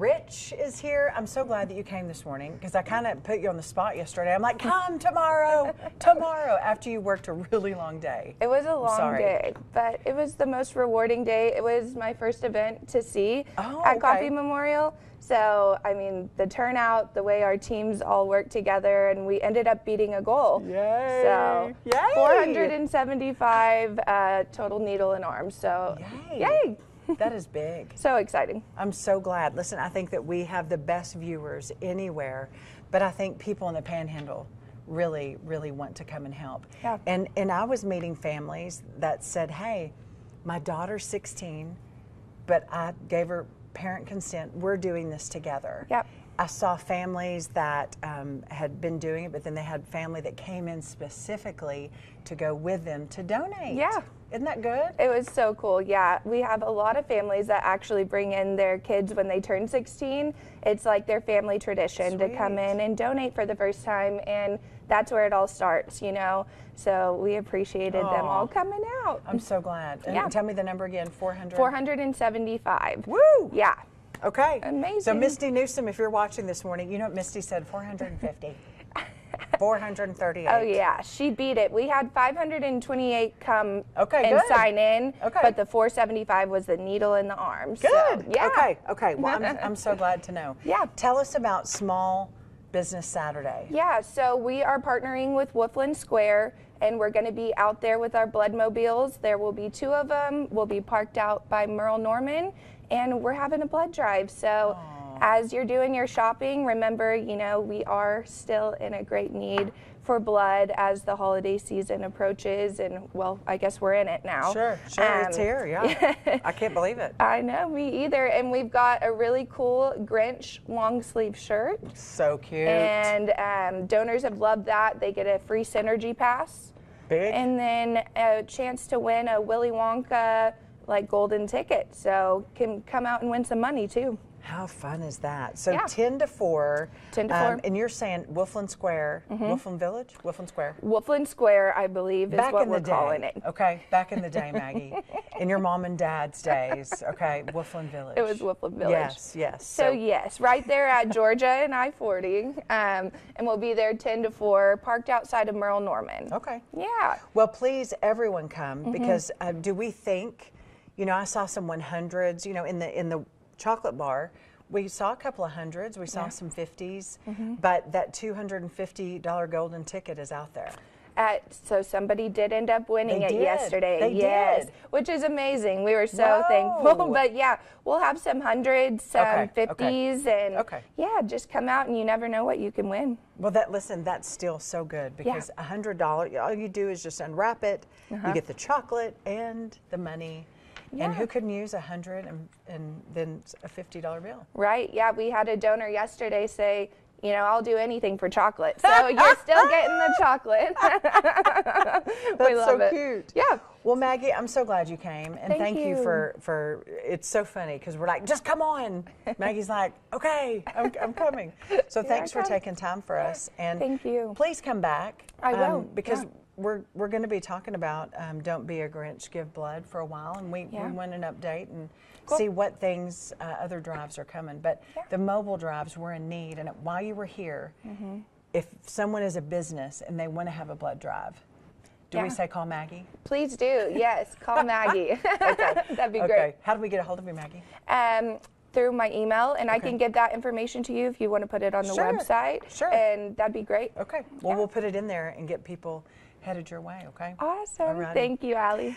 Rich is here. I'm so glad that you came this morning because I kind of put you on the spot yesterday. I'm like, come tomorrow, tomorrow, after you worked a really long day. It was a long day, but it was the most rewarding day. It was my first event to see Oh, at okay. Coffee Memorial. So, I mean, the turnout, the way our teams all worked together, and we ended up beating a goal. Yay. So, Yay. 475 uh, total needle and arms. So, Yay. yay. That is big. So exciting. I'm so glad. Listen, I think that we have the best viewers anywhere, but I think people in the panhandle really, really want to come and help. Yeah. And and I was meeting families that said, "Hey, my daughter's 16, but I gave her parent consent. We're doing this together." Yep. I saw families that um, had been doing it, but then they had family that came in specifically to go with them to donate. Yeah. Isn't that good? It was so cool. Yeah, we have a lot of families that actually bring in their kids when they turn 16. It's like their family tradition to come in and donate for the first time, and that's where it all starts, you know. So we appreciated them all coming out. I'm so glad. And Yeah. tell me the number again 400. 475. Woo! Yeah. Okay. Amazing. So Misty Newsom, if you're watching this morning, you know what Misty said 450. 438. Oh yeah, she beat it. We had 528 come Okay, and good. sign in, Okay. but the 475 was the needle in the arm. Good. So, yeah. Okay. Okay. Well, I'm, I'm so glad to know. Yeah. Tell us about Small Business Saturday. Yeah, so we are partnering with Wolflin Square and we're going to be out there with our blood mobiles. There will be two of them. We'll be parked out by Merle Norman and we're having a blood drive. So as you're doing your shopping, remember, you know, we are still in a great need for blood as the holiday season approaches and well, I guess we're in it now. Sure. Sure. it's Um, here. Yeah. I can't believe it. I know, me either. And we've got a really cool Grinch long sleeve shirt. So cute. And um, donors have loved that. They get a free Cinergy Pass. Big. And then a chance to win a Willy Wonka like golden ticket. So can come out and win some money too. How fun is that? So Yeah. 10 to 4. 10 to um, 4. and you're saying Wolflin Square, Wolflin Village? Wolflin Square. Wolflin Square, I believe, is back what in we're the day, calling it. Okay, back in the day, Maggie, in your mom and dad's days. Okay, Wolflin Village. It was Wolflin Village. Yes, yes. So, yes, right there at Georgia and I-40, um, and we'll be there 10 to 4, parked outside of Merle Norman. Okay. Yeah. Well, please, everyone come Mm-hmm. because uh, do we think? You know, I saw some 100s. You know, in the in the chocolate bar, we saw a couple of hundreds. We saw some 50s, Mm-hmm. but that $250 golden ticket is out there. At, so somebody did end up winning They it did. yesterday. They yes, did. which is amazing. We were so Whoa. thankful. But yeah, we'll have some hundreds, some Okay, okay. fifties, and Okay. yeah, just come out and you never know what you can win. Well, that listen, that's still so good because a hundred dollar, all you do is just unwrap it. You get the chocolate and the money, and Uh-huh. Who couldn't use a hundred and and then a fifty dollar bill? Right? Yeah, we had a donor yesterday say. You know, I'll do anything for chocolate. So you're still getting the chocolate. we love so it. cute. Yeah. Well, Maggie, I'm so glad you came, and Thank you. you. for for. It's so funny because we're like, just come on. Maggie's like, okay, I'm, I'm coming. So thanks for taking time for us, and Thank you. Please come back. I will, um, because. yeah. We're, we're going to be talking about um, Don't Be a Grinch, Give Blood for a while, and we, Yeah. we want an update and Cool. see what things, uh, other drives are coming. But Yeah. the mobile drives were in need, and while you were here, Mm-hmm. if someone is a business and they want to have a blood drive, do we say call Maggie? Please do. Yes. Call Maggie. That'd be okay. great. How do we get a hold of you, Maggie? um, through my email, and I can get that information to you if you want to put it on the Sure, website. sure. And that'd be great. Okay. Well, Yeah. we'll put it in there and get people headed your way, okay? Awesome. Alrighty. Thank you, Allie.